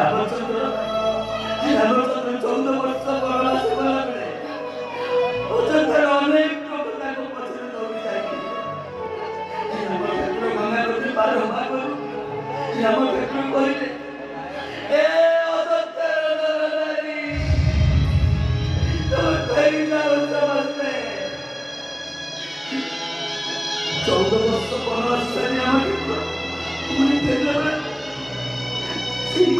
ರಾಮಚಂದ್ರ ರಾಮಚಂದ್ರ ಚಂದ ವರ್ಷ ಬರಲಾಸೆ ಬರಬೇಡ অযোধ্যার অনেক লোক তাকে পছন্দ দৌড়ে থাকে আমার ক্ষেত্র গঙ্গা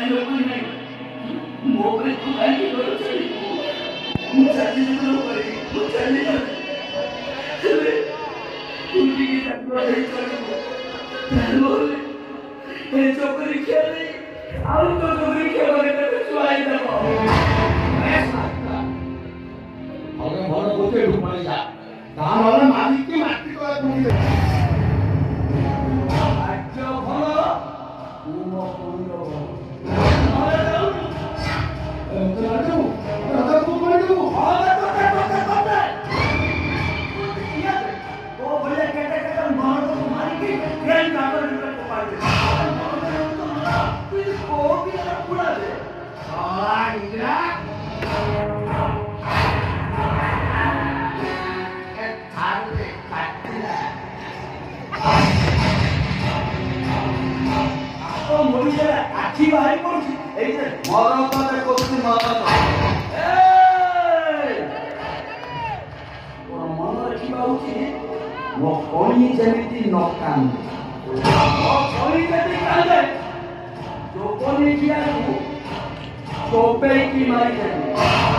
ମୋ ଉପରେ ତୁ କାହିଁକି ଡର ଛାଡ଼ିବୁ ମୁଁ ଚାଲିଲି ତୋ ଉପରେ ମୁଁ ଚାଲିଲି ହେଲେ ତୁ ଟିକେ ତାକୁ ହେଇପାରିବୁ ତାହେଲେ ଏ ଚକରି ଖେଳି ଆଉ ତୋ ଚକରି ଖେଳରେ ତତେ ଶୁଆଇ ଦେବ ভগবান বলতে ঢুকাই যা তাহলে মালিককে মাটি করে তুমি Wong koni jemiti nokan. 取り出てきたんでどこに行きやるの Sou bem que mais é.